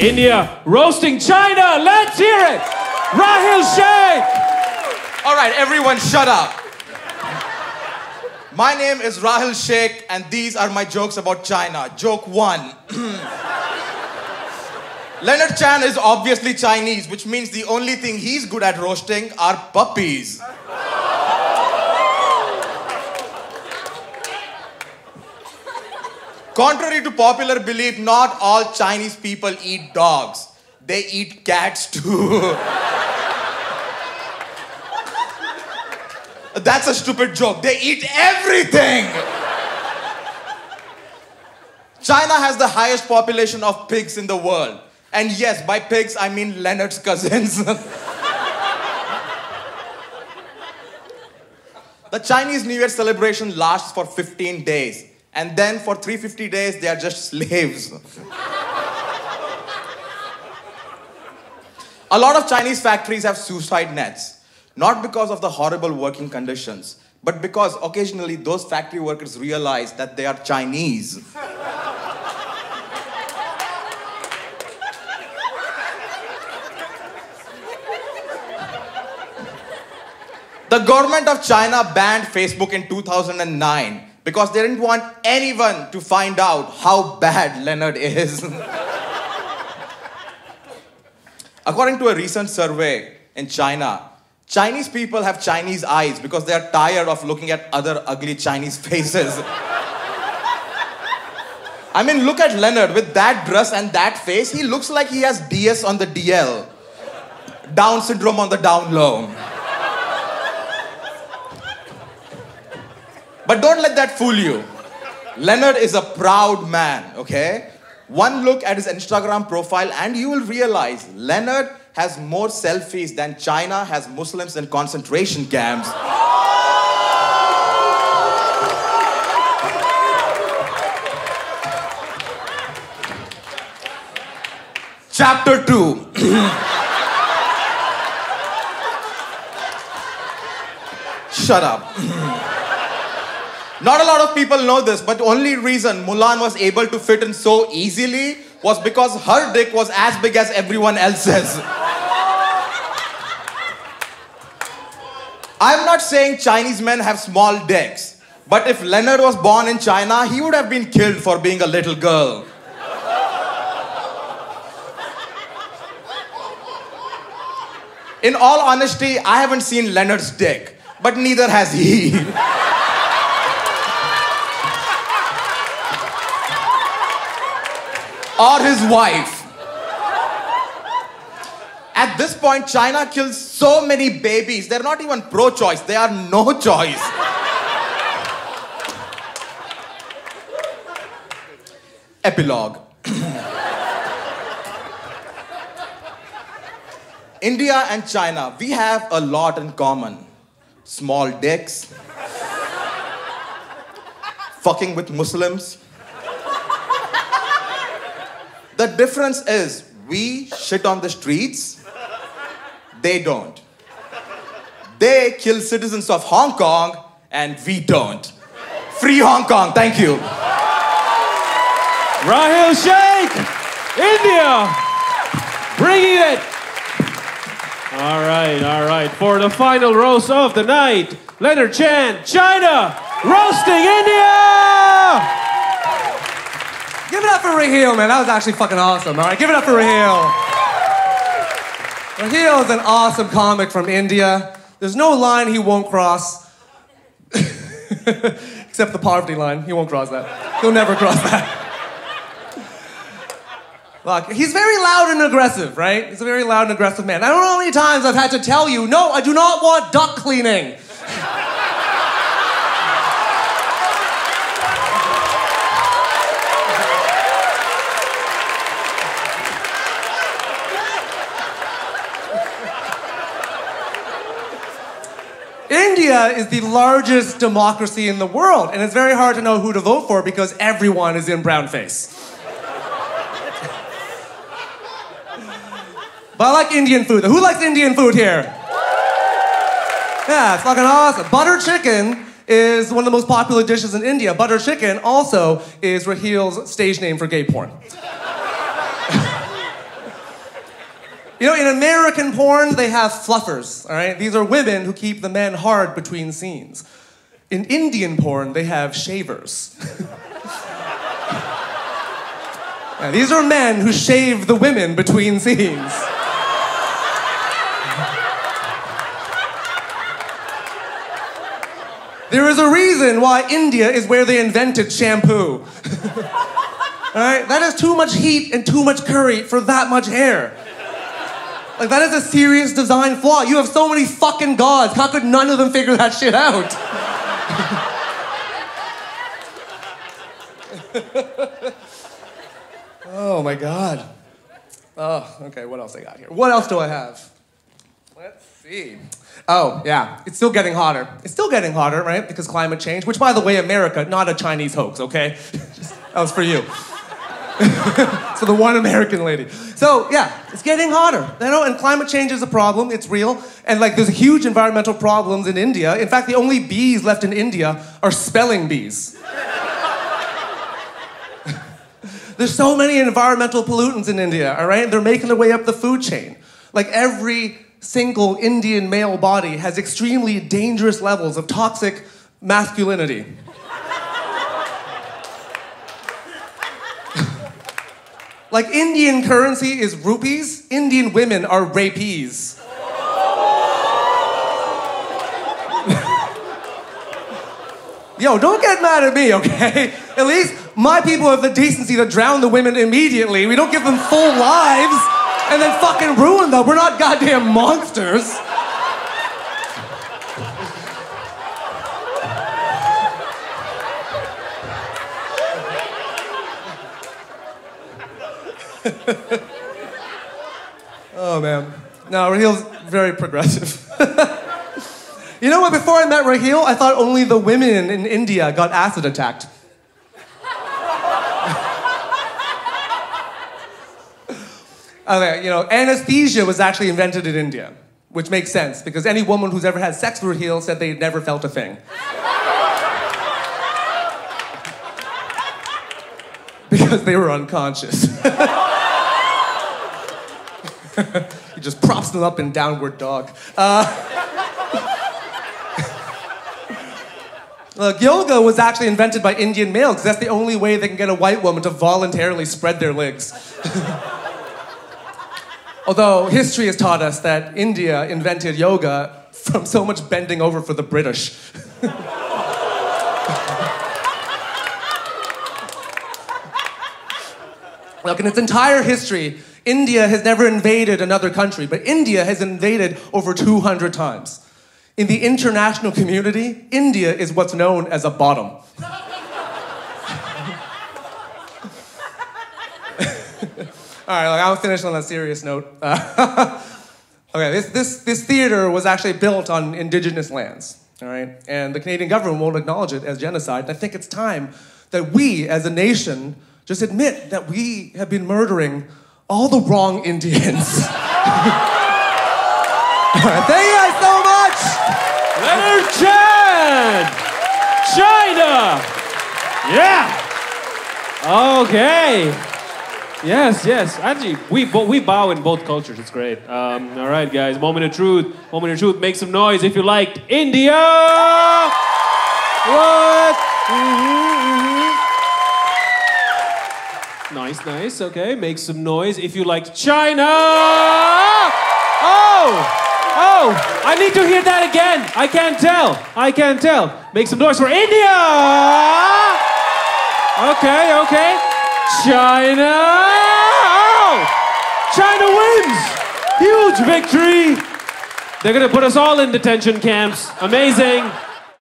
India roasting China. Let's hear it. Rahil Shaikh. All right, everyone, shut up. My name is Rahil Shaikh, and these are my jokes about China. Joke one. Leonard Chan is obviously Chinese, which means the only thing he's good at roasting are puppies. Contrary to popular belief, not all Chinese people eat dogs. They eat cats too. That's a stupid joke. They eat everything. China has the highest population of pigs in the world. And yes, by pigs, I mean Leonard's cousins. the Chinese New Year celebration lasts for 15 days. And then for 350 days, they are just slaves. A lot of Chinese factories have suicide nets, not because of the horrible working conditions, but because occasionally those factory workers realize that they are Chinese. the government of China banned Facebook in 2009 because they didn't want anyone to find out how bad Leonard is. According to a recent survey in China, Chinese people have Chinese eyes because they are tired of looking at other ugly Chinese faces. I mean, look at Leonard with that dress and that face. He looks like he has DS on the DL, Down syndrome on the down low. But don't let that fool you. Leonard is a proud man, okay? One look at his Instagram profile and you will realize Leonard has more selfies than China has Muslims in concentration camps. Chapter 2. Shut up. Not a lot of people know this, but the only reason Mulan was able to fit in so easily was because her dick was as big as everyone else's. I'm not saying Chinese men have small dicks, but if Leonard was born in China, he would have been killed for being a little girl. In all honesty, I haven't seen Leonard's dick, but neither has he. or his wife. At this point, China kills so many babies. They're not even pro choice, they are no choice. Epilogue India and China, we have a lot in common. Small dicks, fucking with Muslims, the difference is we shit on the streets, they don't. They kill citizens of Hong Kong, and we don't. Free Hong Kong, thank you. Rahil Shaikh, India, bringing it. All right, all right. For the final roast of the night, Leonard Chan, China, roasting India. Give it up for Rahil, man. That was actually fucking awesome. All right, give it up for Rahil. Rahil is an awesome comic from India. There's no line he won't cross, except the poverty line. He won't cross that. He'll never cross that. Look, he's very loud and aggressive, right? He's a very loud and aggressive man. I don't know how many times I've had to tell you, no, I do not want duck cleaning. India is the largest democracy in the world, and it's very hard to know who to vote for because everyone is in brownface. but I like Indian food. Who likes Indian food here? Yeah, it's fucking awesome. Butter chicken is one of the most popular dishes in India. Butter chicken also is Rahil's stage name for gay porn. You know, in American porn, they have fluffers, all right? These are women who keep the men hard between scenes. In Indian porn, they have shavers. Yeah, these are men who shave the women between scenes. There is a reason why India is where they invented shampoo. All right? That is too much heat and too much curry for that much hair. Like, that is a serious design flaw. You have so many fucking gods. How could none of them figure that shit out? oh my god. Oh, okay, what else I got here? What else do I have? Let's see. Oh, yeah, it's still getting hotter. It's still getting hotter, right? Because climate change, which, by the way, America, not a Chinese hoax, okay? that was for you. so the one American lady. So yeah, it's getting hotter. You know, and climate change is a problem. It's real. And like, there's huge environmental problems in India. In fact, the only bees left in India are spelling bees. there's so many environmental pollutants in India. All right, they're making their way up the food chain. Like every single Indian male body has extremely dangerous levels of toxic masculinity. Like Indian currency is rupees, Indian women are rapees. Yo, don't get mad at me, okay? At least my people have the decency to drown the women immediately. We don't give them full lives and then fucking ruin them. We're not goddamn monsters. oh man. No, Rahil's very progressive. you know what? Before I met Rahil, I thought only the women in India got acid attacked. okay, you know, anesthesia was actually invented in India, which makes sense because any woman who's ever had sex with Rahil said they never felt a thing. because they were unconscious. he just props them up in downward dog. Uh, look, yoga was actually invented by Indian males because that's the only way they can get a white woman to voluntarily spread their legs. Although history has taught us that India invented yoga from so much bending over for the British. Look, in its entire history, India has never invaded another country, but India has invaded over 200 times. In the international community, India is what's known as a bottom. All right, like, I'll finish on a serious note. Okay, this, this, this theater was actually built on indigenous lands, all right? And the Canadian government won't acknowledge it as genocide. And I think it's time that we, as a nation, just admit that we have been murdering all the wrong Indians. Thank you guys so much! Leonard Chan! China! Yeah! Okay. Yes, yes. Actually, we, bo- we bow in both cultures. It's great. Um, all right, guys. Moment of truth. Moment of truth. Make some noise if you liked India! What? Mm-hmm, mm-hmm. Nice, nice. Okay, make some noise if you like China! Oh! Oh! I need to hear that again. I can't tell. I can't tell. Make some noise for India! Okay, okay. China! Oh! China wins! Huge victory! They're gonna put us all in detention camps. Amazing.